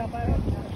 है